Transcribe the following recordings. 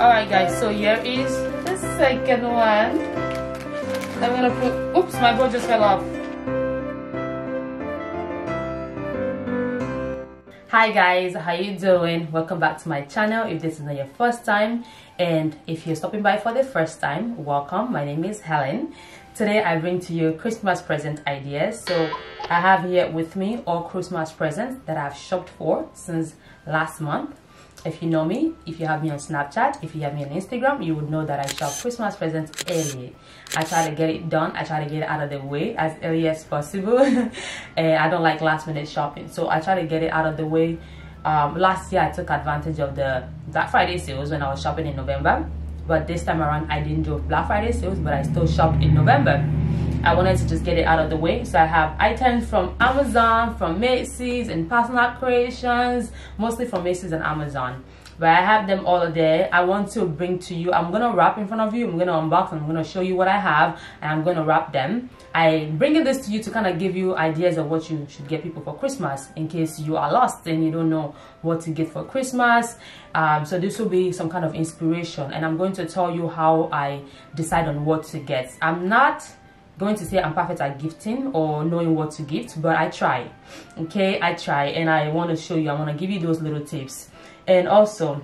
Alright guys, so here is the second one. I'm gonna put, oops, my bow just fell off. Hi guys, how you doing? Welcome back to my channel if this is not your first time and if you're stopping by for the first time, welcome. My name is Helen. Today I bring to you Christmas present ideas. So I have here with me all Christmas presents that I've shopped for since last month if you know me if you have me on snapchat if you have me on instagram you would know that i shop christmas presents early. I try to get it done. I try to get it out of the way as early as possible. And i don't like last minute shopping. So i try to get it out of the way. Um, last year i took advantage of the black friday sales when i was shopping in november. But this time around i didn't do black friday sales but i still shopped in november I wanted to just get it out of the way. So I have items from Amazon, from Macy's and Personal Creations, mostly from Macy's and Amazon. But I have them all there. I want to bring to you, I'm going to wrap in front of you. I'm going to unbox and I'm going to show you what I have and I'm going to wrap them. I bringing this to you to kind of give you ideas of what you should get people for Christmas in case you are lost and you don't know what to get for Christmas. Um, so this will be some kind of inspiration and I'm going to tell you how I decide on what to get. I'm not going to say I'm perfect at gifting or knowing what to gift, but I try. Okay, I try and I want to show you, I want to give you those little tips. And also,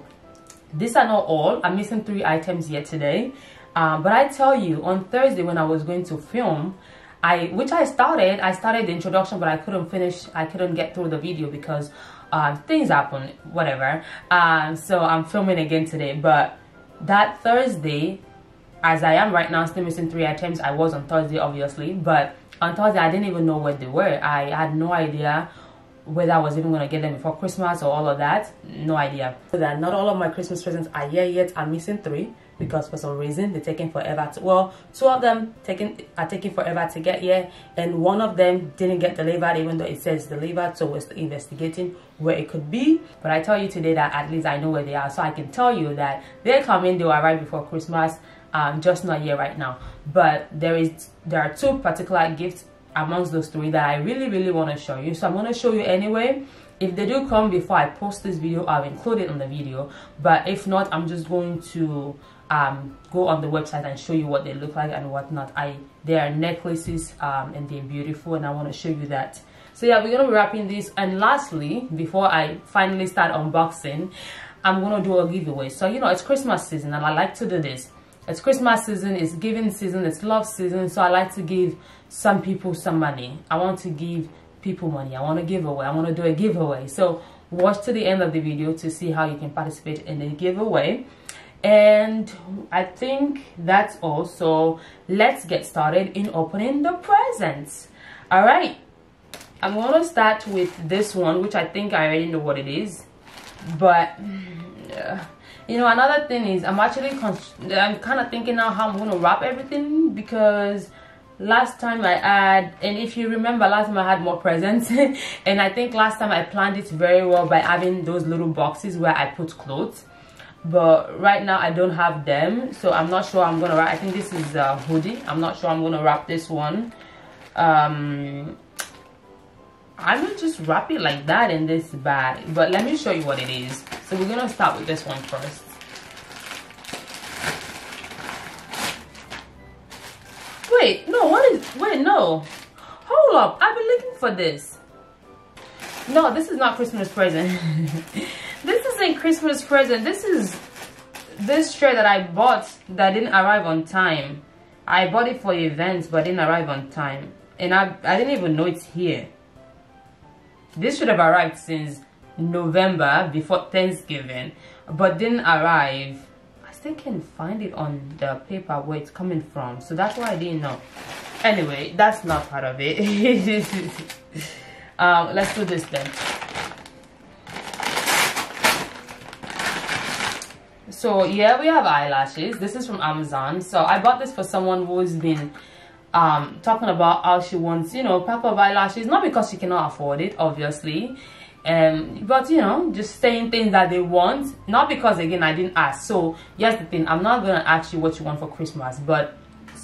these are not all. I'm missing three items here today. Um, but I tell you, on Thursday when I was going to film, I which I started, I started the introduction, but I couldn't finish, I couldn't get through the video because uh, things happen, whatever. Um, so I'm filming again today. But that Thursday, as I am right now, still missing three items. I was on Thursday, obviously, but on Thursday, I didn't even know where they were. I had no idea whether I was even going to get them before Christmas or all of that. No idea. So that not all of my Christmas presents are here yet. I'm missing three because for some reason they're taking forever to, well, two of them taking are taking forever to get here and one of them didn't get delivered even though it says delivered. So we're still investigating where it could be. But I tell you today that at least I know where they are. So I can tell you that they're coming, they'll arrive before Christmas um, just not here right now. But there is there are two particular gifts amongst those three that I really really want to show you. So I'm going to show you anyway. If they do come before I post this video, I'll include it on the video. But if not, I'm just going to um, go on the website and show you what they look like and whatnot. I They are necklaces um, and they're beautiful and I want to show you that. So yeah, we're going to be wrapping this. And lastly, before I finally start unboxing, I'm going to do a giveaway. So, you know, it's Christmas season and I like to do this it's Christmas season, it's giving season, it's love season. So I like to give some people some money. I want to give people money. I want to give away. I want to do a giveaway. So watch to the end of the video to see how you can participate in the giveaway. And I think that's all. So let's get started in opening the presents. All right. I'm going to start with this one, which I think I already know what it is. But... Uh, you know another thing is i'm actually i'm kind of thinking now how i'm going to wrap everything because last time i had and if you remember last time i had more presents. And i think last time i planned it very well by having those little boxes where i put clothes. But right now i don't have them so i'm not sure i'm gonna wrap i think this is a hoodie. I'm not sure i'm gonna wrap this one um I will just wrap it like that in this bag. But let me show you what it is. So we're going to start with this one first. Wait, no, what is, wait, no. Hold up, I've been looking for this. No, this is not Christmas present. this isn't Christmas present. This is this shirt that I bought that didn't arrive on time. I bought it for events but didn't arrive on time. And I, I didn't even know it's here. This should have arrived since November before Thanksgiving, but didn't arrive. I still can find it on the paper where it's coming from, so that's why I didn't know. Anyway, that's not part of it. um, let's do this then. So yeah, we have eyelashes. This is from Amazon. So I bought this for someone who's been um, talking about how she wants, you know, of eyelashes, not because she cannot afford it, obviously, um, but you know, just saying things that they want, not because again I didn't ask. So here's the thing: I'm not gonna ask you what you want for Christmas, but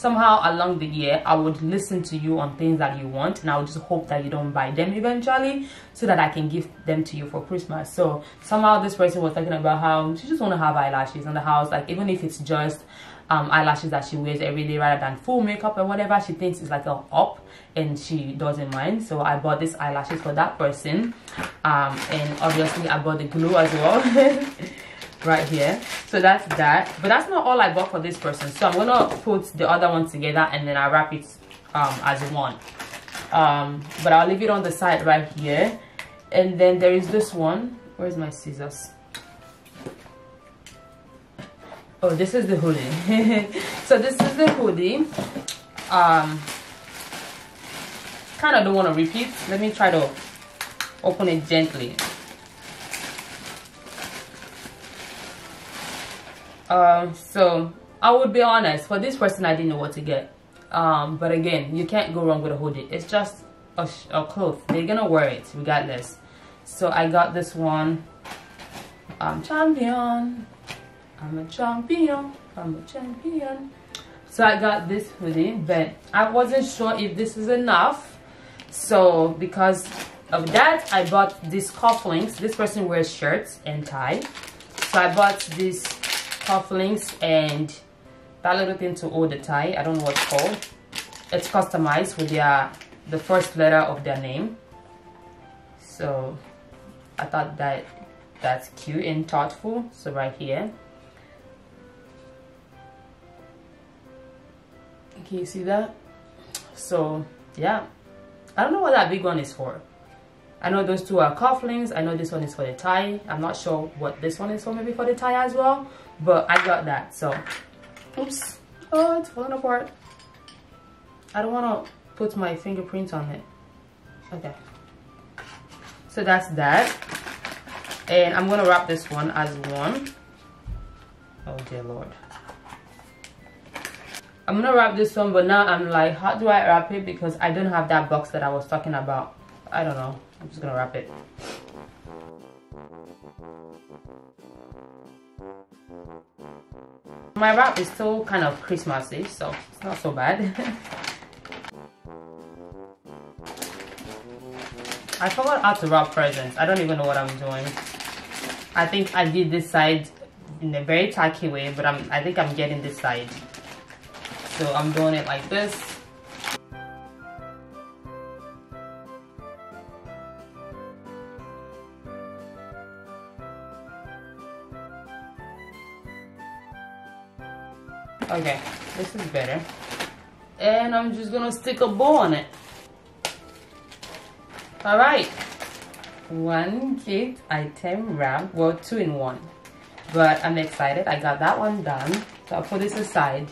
somehow along the year i would listen to you on things that you want and i would just hope that you don't buy them eventually so that i can give them to you for christmas. So somehow this person was talking about how she just want to have eyelashes in the house. Like even if it's just um, eyelashes that she wears every day rather than full makeup or whatever she thinks is like a up and she doesn't mind. So i bought these eyelashes for that person. Um, and obviously i bought the glue as well right here. So that's that. But that's not all i bought for this person. So i'm gonna put the other one together and then i wrap it um, as one um, but i'll leave it on the side right here. And then there is this one. Where's my scissors? Oh this is the hoodie. So this is the hoodie. Um kind of don't want to repeat. Let me try to open it gently um so i would be honest for this person i didn't know what to get. Um but again you can't go wrong with a hoodie. It's just a, a cloth. They're gonna wear it regardless. So i got this one. I'm champion. I'm a champion. I'm a champion. So i got this hoodie but i wasn't sure if this is enough. So because of that i bought these cufflinks. This person wears shirts and tie. So i bought these cufflinks and that little thing to hold the tie. I don't know what's called. It's customized with their the first letter of their name. So i thought that that's cute and thoughtful. So right here. Can you see that? So yeah. I don't know what that big one is for. I know those two are cufflinks. I know this one is for the tie. I'm not sure what this one is for, maybe for the tie as well. But I got that, so. Oops. Oh, it's falling apart. I don't want to put my fingerprint on it. Okay. So that's that. And I'm going to wrap this one as one. Oh, dear Lord. I'm gonna wrap this one but now I'm like how do I wrap it because I don't have that box that I was talking about I don't know I'm just gonna wrap it. My wrap is still kind of Christmassy so it's not so bad. I forgot how to wrap presents. I don't even know what I'm doing. I think I did this side in a very tacky way but I'm I think I'm getting this side. So I'm doing it like this. Better. And I'm just gonna stick a bow on it. All right, one kit item wrap, well, two in one. But I'm excited, I got that one done. So I'll put this aside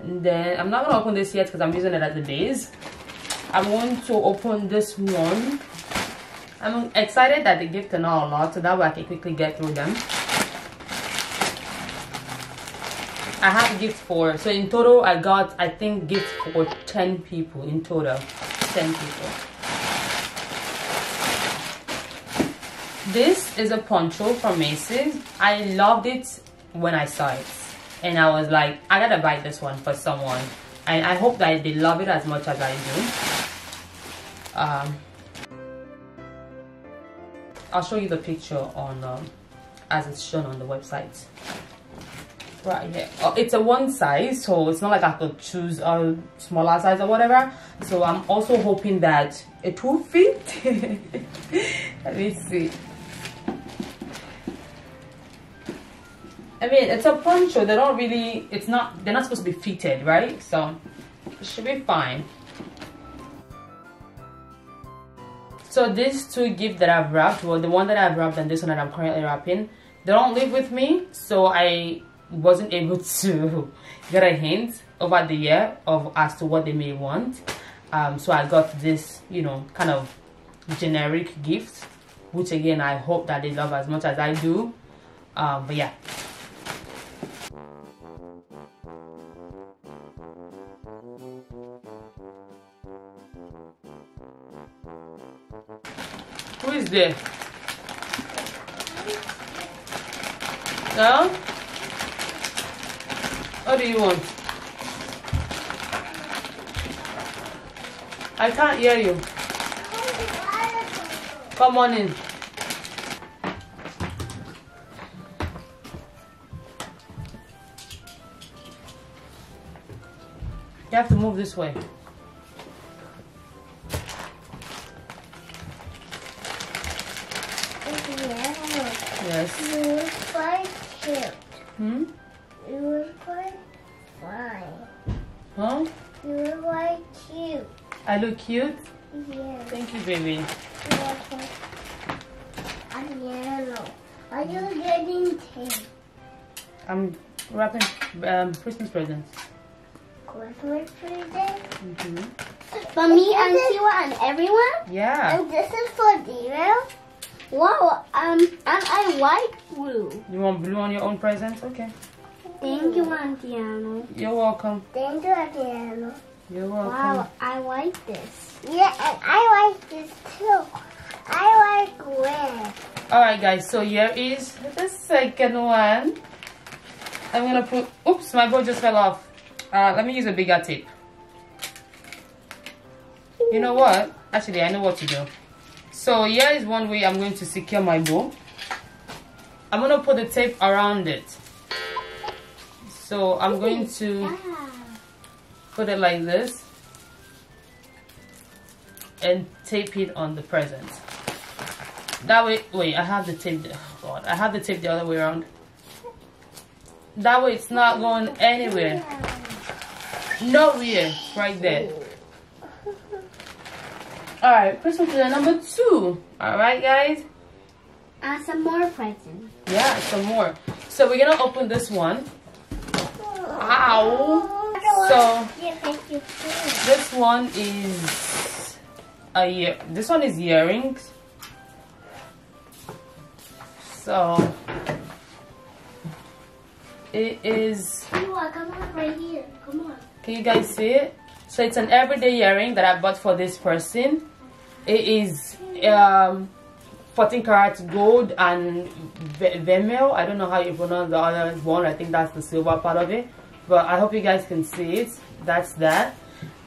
and then i'm not gonna open this yet because i'm using it as a base i'm going to open this one i'm excited that the gift are not a lot so that way i can quickly get through them i have gifts for so in total i got i think gifts for 10 people in total 10 people this is a poncho from macy's i loved it when i saw it and I was like, I gotta buy this one for someone. And I hope that they love it as much as I do. Um, I'll show you the picture on um, as it's shown on the website. Right here. Oh, it's a one size, so it's not like I could choose a smaller size or whatever. So I'm also hoping that it will fit. Let me see. I mean, it's a poncho. They don't really, it's not, they're not supposed to be fitted, right? So it should be fine. So these two gifts that I've wrapped, well, the one that I've wrapped and this one that I'm currently wrapping, they don't live with me. So I wasn't able to get a hint over the year of as to what they may want. Um, so I got this, you know, kind of generic gift, which again, I hope that they love as much as I do. Um, but yeah, Who is there? No? What do you want? I can't hear you. Come on in. You have to move this way. Yes. You look quite cute. Hmm? I look cute? Yeah. Thank you, baby. You look quite a yellow. Are you getting tape? I'm wrapping um, Christmas presents. Christmas present? hmm For me and Siwa and everyone? Yeah. And this is for Dero? Wow, um, and I like blue. You want blue on your own presents? Okay. Thank you, Antiano. You're welcome. Thank you, Antiano. You're welcome. Wow, I like this. Yeah, and I like this too. I like red. Alright guys, so here is the second one. I'm gonna put, oops, my bow just fell off. Uh, let me use a bigger tape. You know what? Actually, I know what to do. So here is one way I'm going to secure my bow. I'm gonna put the tape around it. So I'm going to. Put it like this and tape it on the present. That way, wait, I have the tape, oh God, I have the tape the other way around. That way it's not going anywhere. Nowhere, right there. Alright, Christmas present number two. Alright guys? And some more presents. Yeah, some more. So we're gonna open this one. Ow. So Yeah, thank you. this one is a year. This one is earrings. So it is. Come on right here. Come on. Can you guys see it? So it's an everyday earring that I bought for this person. It is um 14 karat gold and ve- vermeil. I don't know how you pronounce the other one. I think that's the silver part of it. But I hope you guys can see it. That's that.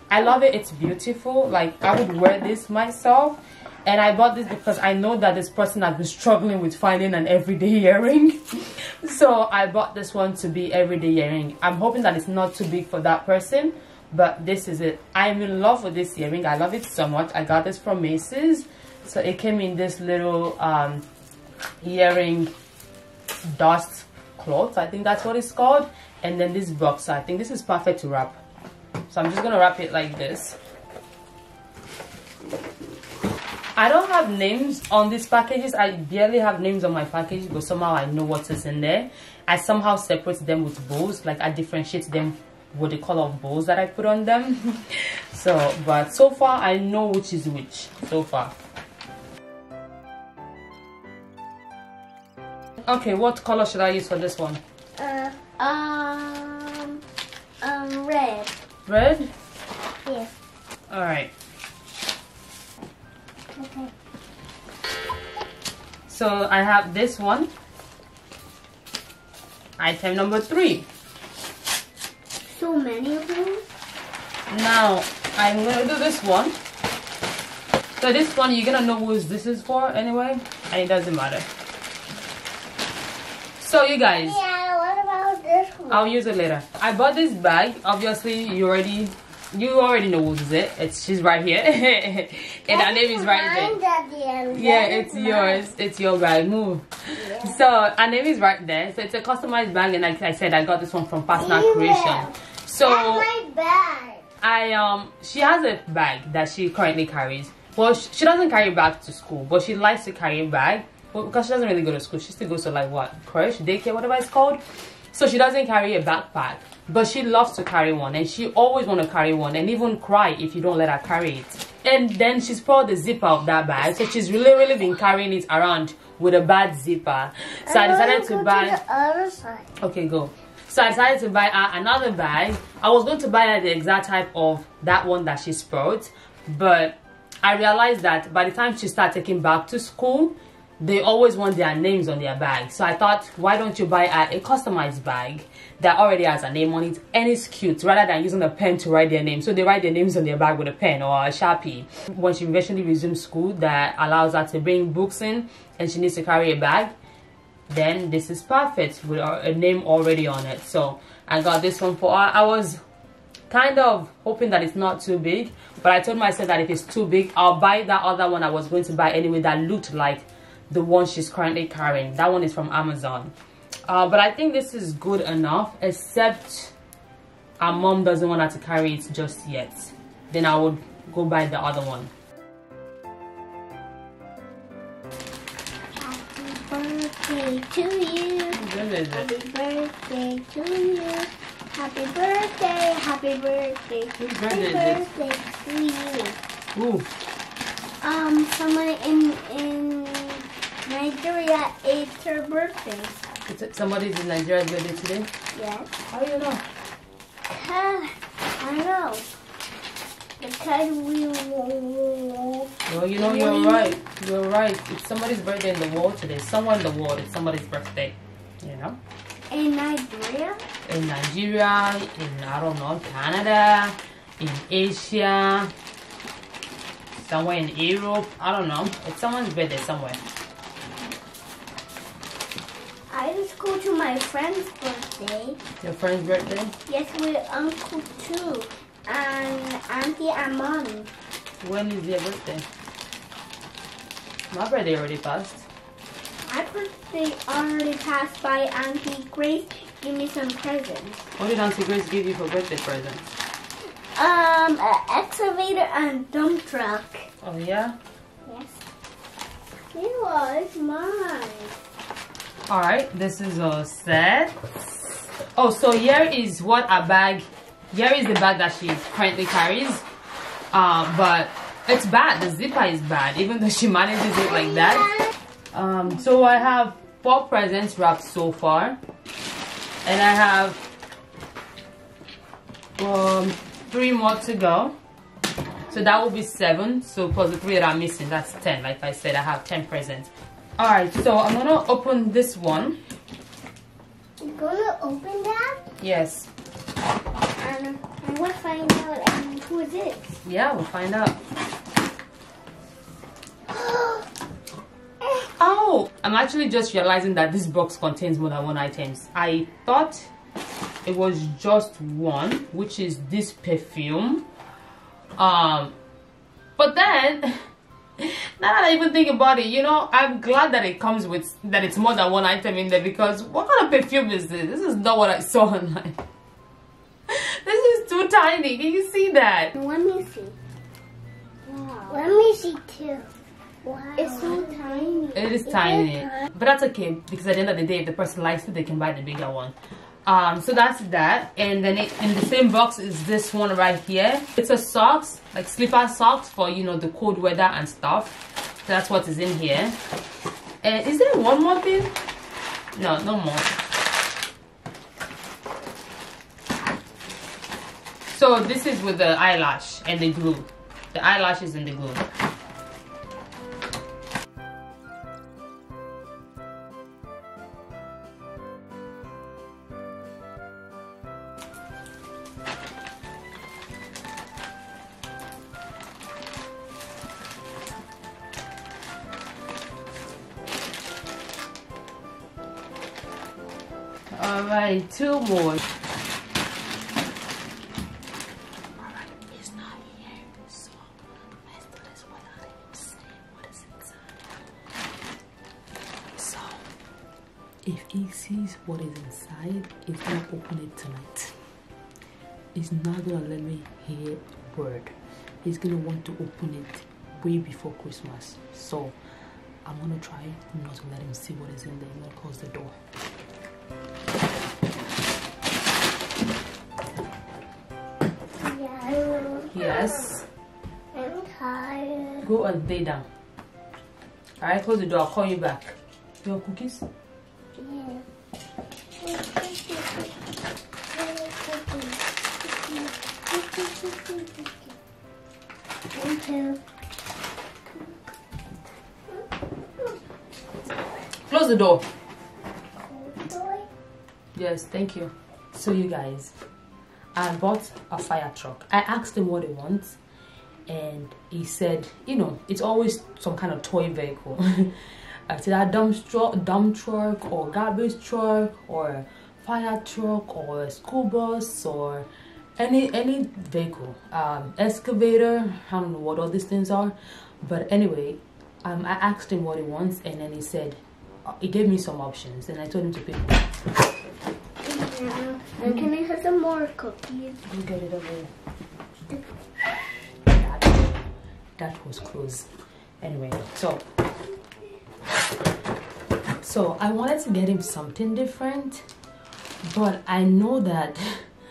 I love it. It's beautiful. Like I would wear this myself. And I bought this because I know that this person has been struggling with finding an everyday earring. so I bought this one to be everyday earring. I'm hoping that it's not too big for that person. But this is it. I'm in love with this earring. I love it so much. I got this from Macy's. So it came in this little um, earring dust cloth. I think that's what it's called. And then this box. I think this is perfect to wrap. So I'm just to wrap it like this. I don't have names on these packages. I barely have names on my package, but somehow I know what is in there. I somehow separate them with bows, like I differentiate them with the color of bows that I put on them. so, but so far I know which is which. So far. Okay, what color should I use for this one? Uh, um, um, red. Red? Yes. Alright. Okay. So I have this one. Item number three. So many of them. Now I'm gonna do this one. So this one you're gonna know who this is for anyway, and it doesn't matter. So you guys, Yeah, what about this one? I'll use it later. I bought this bag. Obviously, you already you already know who's it. It's she's right here, and her name is right there. The. Yeah, it's mine. yours. It's your bag. Move. Yeah. So her name is right there. So it's a customized bag, and like I said, I got this one from Personal Yeah. Creation. So my bag. I um she has a bag that she currently carries. Well, she, she doesn't carry back to school, but she likes to carry a bag well, because she doesn't really go to school. She still goes to like what crèche, daycare, whatever it's called. So she doesn't carry a backpack, but she loves to carry one, and she always want to carry one, and even cry if you don't let her carry it. And then she spoiled the zipper of that bag, so she's really really been carrying it around with a bad zipper. So I, wanna decided to buy. the other side. Okay, go. So I decided to buy her another bag. I was going to buy her the exact type of that one that she spoiled, but I realized that by the time she started taking back to school, they always want their names on their bag. So I thought, why don't you buy a, a, customized bag that already has a name on it and it's cute rather than using a pen to write their name. So they write their names on their bag with a pen or a Sharpie. When she eventually resumes school that allows her to bring books in and she needs to carry a bag, then this is perfect with a name already on it. So I got this one for her. I was kind of hoping that it's not too big but i told myself that if it's too big i'll buy that other one i was going to buy anyway that looked like the one she's currently carrying that one is from amazon uh, but i think this is good enough except our mom doesn't want her to carry it just yet then i would go buy the other one Happy birthday to you. Happy birthday to you. Happy birthday, happy birthday, happy birthday to you. Ooh. Um, someone in in Nigeria ate her birthday. It's somebody's in Nigeria's birthday today? Yes. How do you know? Because, I know. Because we Well, you know, you're right. You're right. It's somebody's birthday in the world today. Somewhere in the world, it's somebody's birthday. You know? In Nigeria? In Nigeria, in, I don't know, Canada, in Asia, somewhere in Europe. I don't know. It's someone's birthday somewhere. I just go to my friend's birthday. Your friend's birthday? Yes, with Uncle too. And Auntie and Mommy. When is your birthday? My birthday already passed. My birthday already passed by Auntie Grace. Give me some presents. What did Auntie Grace give you for birthday presents? Um, an excavator and dump truck. Oh yeah? Yes. It was mine. Alright, this is all set. Oh, so here is what a bag, here is the bag that she currently carries. Uh, but it's bad, the zipper is bad, even though she manages it like that. Um, so I have four presents wrapped so far. And I have um, three more to go. So that will be seven. So plus the three that I'm missing, that's 10. Like I said, I have 10 presents. Alright, so I'm gonna open this one. You're gonna open that? Yes. And I want to find out um, who is it? Yeah, we'll find out. Oh, I'm actually just realizing that this box contains more than one items. I thought it was just one, which is this perfume. Um, but then, now that I even think about it, you know, I'm glad that it comes with, that it's more than one item in there because what kind of perfume is this? This is not what I saw online. this is too tiny. Can you see that? Let me see. Wow. Let me see too. Wow. It's so tiny. It is tiny. But that's okay because at the end of the day, if the person likes it, they can buy the bigger one. Um, so that's that. And then it, in the same box is this one right here. It's a socks, like slipper socks for, you know, the cold weather and stuff. So that's what is in here. And is there one more thing? No, no more. So this is with the eyelash and the glue. The eyelashes and the glue. More. So, if he sees what is inside, he's gonna open it tonight. He's not gonna let me hear a word. He's gonna want to open it way before Christmas. So, I'm gonna try not to let him see what is in there. I'm gonna close the door. Yes. I'm tired. Go and lay down. Alright, close the door. I'll call you back. You want cookies? Yeah. Close the door. Yes, thank you. So you guys, I bought a fire truck. I asked him what he wants and he said, you know, it's always some kind of toy vehicle. I said a dump truck, or garbage truck or fire truck or school bus or any any vehicle, um, excavator. I don't know what all these things are, but anyway, um, I asked him what he wants, and then he said uh, he gave me some options, and I told him to pick one. Yeah. And can I have some more cookies? You get it over That, that was close. Anyway, so so I wanted to get him something different, but I know that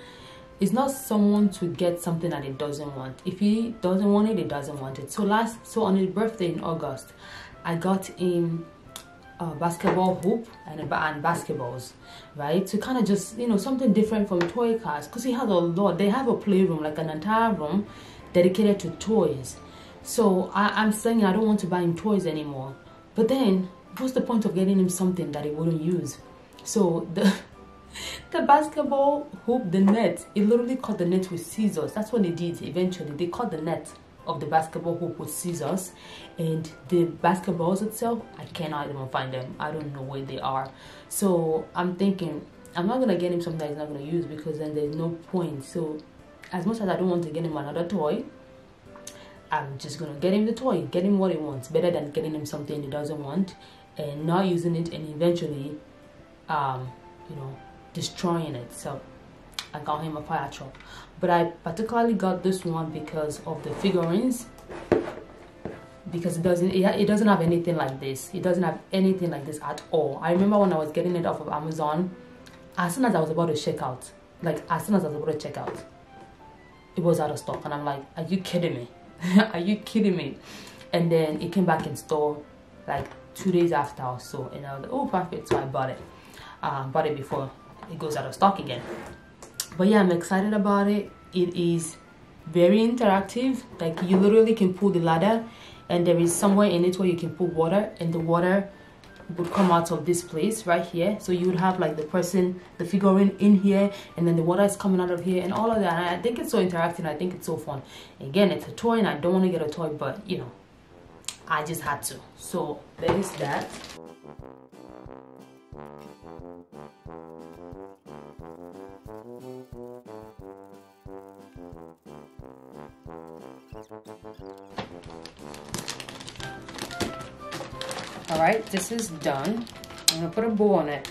it's not someone to get something that he doesn't want. If he doesn't want it, he doesn't want it. So last, so on his birthday in August, I got him basketball hoop and, and basketballs, right? To kind of just, you know, something different from toy cars. Because he has a lot. They have a playroom, like an entire room dedicated to toys. So I, I'm saying I don't want to buy him toys anymore. But then, what's the point of getting him something that he wouldn't use? So the the basketball hoop, the net, it literally cut the net with scissors. That's what they did eventually. They cut the net of the basketball hoop with scissors and the basketballs itself i cannot even find them i don't know where they are so i'm thinking i'm not gonna get him something that he's not gonna use because then there's no point so as much as i don't want to get him another toy i'm just gonna get him the toy get him what he wants better than getting him something he doesn't want and not using it and eventually um you know destroying it. So I got him a fire truck. But I particularly got this one because of the figurines. Because it doesn't it, doesn't have anything like this. It doesn't have anything like this at all. I remember when I was getting it off of Amazon, as soon as I was about to check out, like as soon as I was about to check out, it was out of stock. And I'm like, are you kidding me? are you kidding me? And then it came back in store like two days after or so. And I was like, oh, perfect. So I bought it. Uh, bought it before it goes out of stock again but yeah i'm excited about it. It is very interactive. Like you literally can pull the ladder and there is somewhere in it where you can put water and the water would come out of this place right here. So you would have like the person the figurine in here and then the water is coming out of here and all of that. And i think it's so interactive i think it's so fun. Again it's a toy and i don't want to get a toy but you know i just had to. So there is that all right this is done. I'm gonna put a bow on it.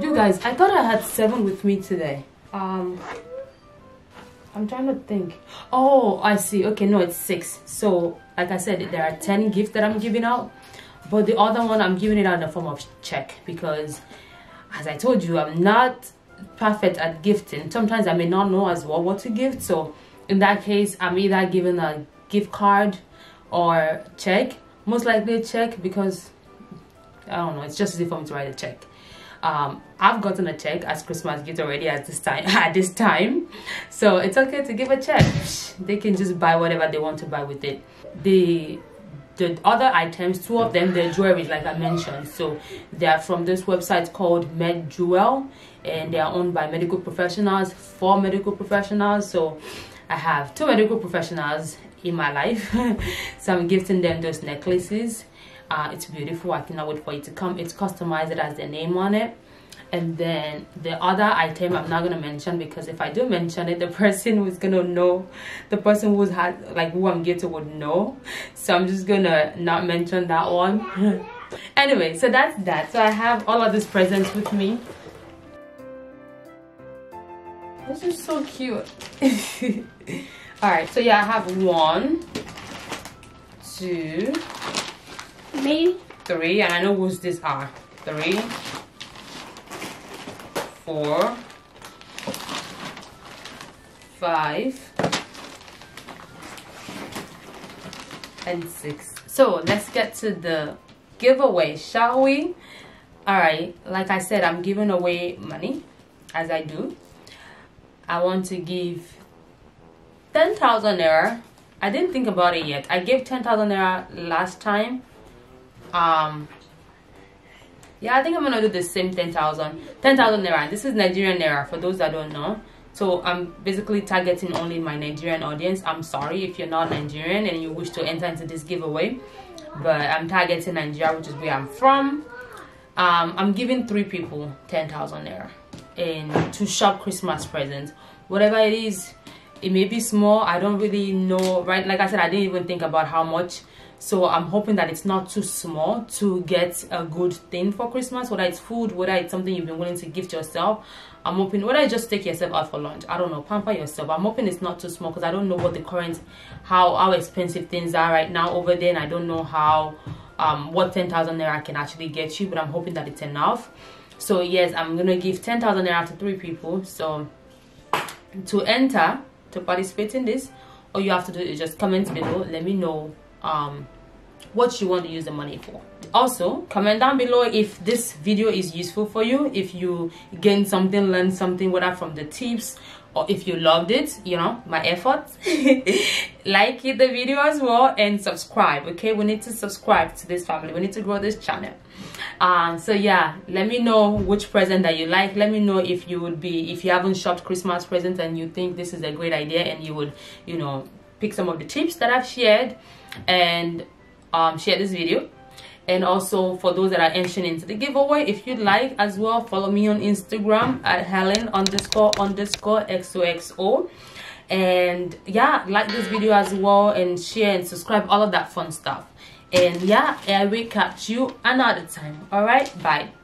You guys i thought i had seven with me today. Um i'm trying to think. Oh i see. Okay no it's six. So like i said there are 10 gifts that i'm giving out but the other one i'm giving it out in the form of check because as i told you i'm not perfect at gifting. Sometimes i may not know as well what to gift so in that case i'm either given a gift card or check. Most likely a check because I don't know it's just easy for me to write a check. Um, I've gotten a check as Christmas gift already at this time at this time. So it's okay to give a check. They can just buy whatever they want to buy with it. The the other items two of them they're jewelry like I mentioned. So they're from this website called MedJewel and they are owned by medical professionals for medical professionals. So I have two medical professionals in my life. So i'm gifting them those necklaces. Uh, it's beautiful. I cannot wait for it to come. It's customized it has their name on it. And then the other item i'm not to mention because if i do mention it the person who's to know the person who's had like who i'm gifting would know. So i'm just gonna not mention that one. Anyway so that's that. So i have all of these presents with me this is so cute. All right so yeah i have one two me. three and i know whose these are. Three four five and six. So let's get to the giveaway shall we? All right like i said i'm giving away money as i do i want to give 10,000 naira. I didn't think about it yet. I gave 10,000 naira last time. Um, yeah i think i'm gonna do the same 10,000 10,000 naira this is nigerian naira for those that don't know so i'm basically targeting only my nigerian audience i'm sorry if you're not nigerian and you wish to enter into this giveaway but i'm targeting nigeria which is where i'm from um, i'm giving three people 10,000 naira and to shop christmas presents. Whatever it is it may be small i don't really know right? Like i said i didn't even think about how much. So i'm hoping that it's not too small to get a good thing for christmas whether it's food whether it's something you've been willing to gift yourself. I'm hoping whether I just take yourself out for lunch i don't know pamper yourself. I'm hoping it's not too small because i don't know what the current how how expensive things are right now over there and i don't know how um what 10,000 naira I can actually get you but i'm hoping that it's enough so yes i'm gonna give 10,000 naira to three people. So to enter to participate in this all you have to do is just comment below let me know um what you want to use the money for. Also comment down below if this video is useful for you if you gain something learn something whether from the tips or if you loved it you know my efforts. Like the video as well and subscribe okay? We need to subscribe to this family. We need to grow this channel. Um so yeah let me know which present that you like. Let me know if you would be if you haven't shopped christmas presents and you think this is a great idea and you would you know pick some of the tips that i've shared. And um, share this video. And also for those that are entering into the giveaway if you'd like as well follow me on instagram at helen underscore underscore xoxo and yeah like this video as well and share and subscribe all of that fun stuff. And yeah i will catch you another time. All right bye